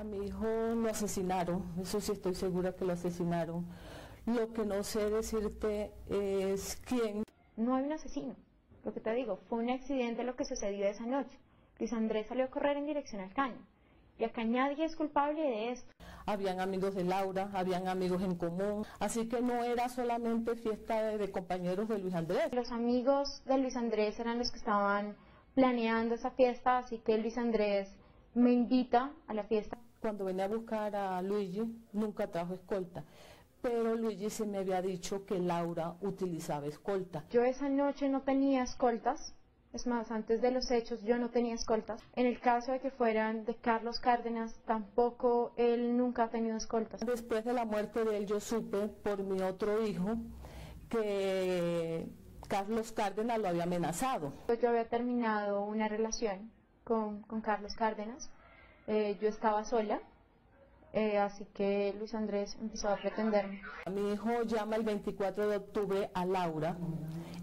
A mi hijo lo asesinaron, eso sí estoy segura que lo asesinaron. Lo que no sé decirte es quién. No hay un asesino. Lo que te digo, fue un accidente lo que sucedió esa noche. Luis Andrés salió a correr en dirección al caño. Y acá nadie es culpable de esto. Habían amigos de Laura, habían amigos en común, así que no era solamente fiesta de, de compañeros de Luis Andrés. Los amigos de Luis Andrés eran los que estaban planeando esa fiesta, así que Luis Andrés me invita a la fiesta. Cuando venía a buscar a Luigi, nunca trajo escolta, pero Luigi se me había dicho que Laura utilizaba escolta. Yo esa noche no tenía escoltas, es más, antes de los hechos yo no tenía escoltas. En el caso de que fueran de Carlos Cárdenas, tampoco él nunca ha tenido escoltas. Después de la muerte de él, yo supe por mi otro hijo que Carlos Cárdenas lo había amenazado. Pues yo había terminado una relación con, con Carlos Cárdenas, eh, yo estaba sola, eh, así que Luis Andrés empezó a pretenderme. Mi hijo llama el 24 de octubre a Laura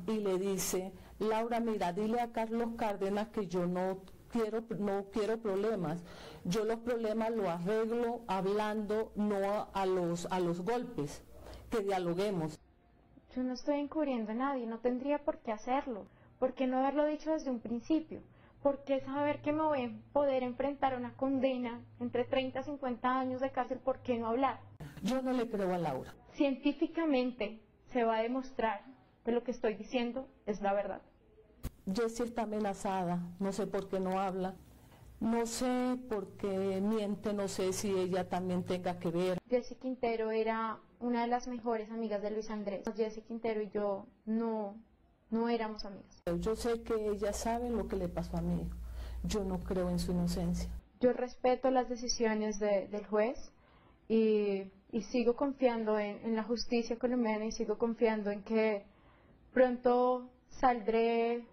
y le dice, Laura, mira, dile a Carlos Cárdenas que yo no quiero, no quiero problemas. Yo los problemas los arreglo hablando, no a los, a los golpes, que dialoguemos. Yo no estoy encubriendo a nadie, no tendría por qué hacerlo. ¿Por qué no haberlo dicho desde un principio? ¿Por qué saber que me voy a poder enfrentar a una condena entre 30 y 50 años de cárcel? ¿Por qué no hablar? Yo no le creo a Laura. Científicamente se va a demostrar que lo que estoy diciendo es la verdad. Jessie está amenazada, no sé por qué no habla, no sé por qué miente, no sé si ella también tenga que ver. Jessie Quintero era una de las mejores amigas de Luis Andrés. Jessie Quintero y yo no, no éramos amigas. Yo sé que ella sabe lo que le pasó a mi hijo. Yo no creo en su inocencia. Yo respeto las decisiones de- del juez y, y sigo confiando en, en la justicia colombiana y sigo confiando en que pronto saldré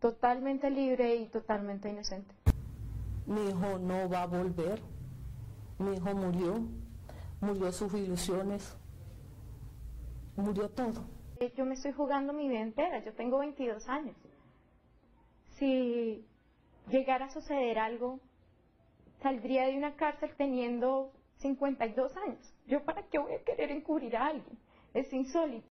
totalmente libre y totalmente inocente. Mi hijo no va a volver. Mi hijo murió, murió sus ilusiones, murió todo. Yo me estoy jugando mi vida entera, yo tengo 22 años. Si llegara a suceder algo, saldría de una cárcel teniendo 52 años. ¿Yo para qué voy a querer encubrir a alguien? Es insólito.